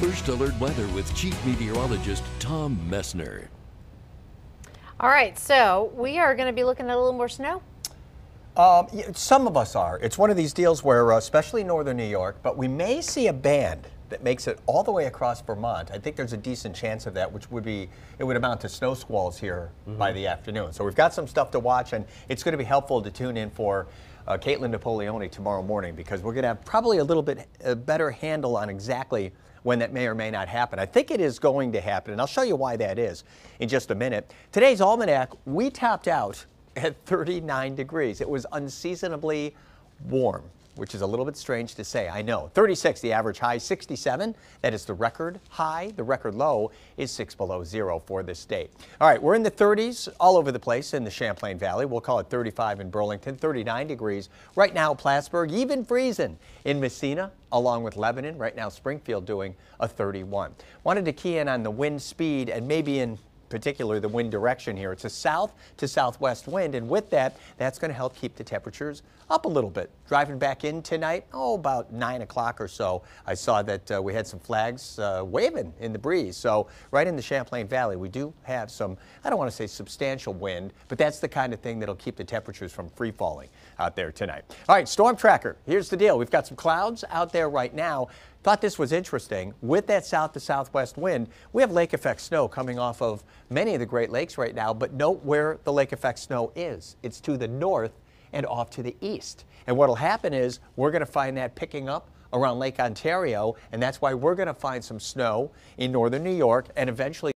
First Alert Weather with Chief Meteorologist Tom Messner. All right, so we are going to be looking at a little more snow. Um, some of us are. It's one of these deals where, uh, especially northern New York, but we may see a band that makes it all the way across Vermont. I think there's a decent chance of that, which would be, it would amount to snow squalls here mm -hmm. by the afternoon. So we've got some stuff to watch, and it's going to be helpful to tune in for uh, Caitlin Napoleone tomorrow morning because we're going to have probably a little bit a better handle on exactly when that may or may not happen. I think it is going to happen, and I'll show you why that is in just a minute. Today's almanac, we topped out at 39 degrees. It was unseasonably warm which is a little bit strange to say, I know. 36, the average high, 67, that is the record high. The record low is 6 below zero for this date. All right, we're in the 30s all over the place in the Champlain Valley. We'll call it 35 in Burlington, 39 degrees. Right now, Plattsburgh, even freezing in Massena, along with Lebanon. Right now, Springfield doing a 31. Wanted to key in on the wind speed and maybe in particular the wind direction here. It's a south to southwest wind, and with that, that's going to help keep the temperatures up a little bit. Driving back in tonight, oh, about 9 o'clock or so, I saw that uh, we had some flags uh, waving in the breeze. So right in the Champlain Valley, we do have some, I don't want to say substantial wind, but that's the kind of thing that'll keep the temperatures from free falling out there tonight. All right, storm tracker. Here's the deal. We've got some clouds out there right now. Thought this was interesting. With that south to southwest wind, we have lake effect snow coming off of many of the Great Lakes right now, but note where the lake effect snow is. It's to the north and off to the east. And what will happen is we're going to find that picking up around Lake Ontario, and that's why we're going to find some snow in northern New York and eventually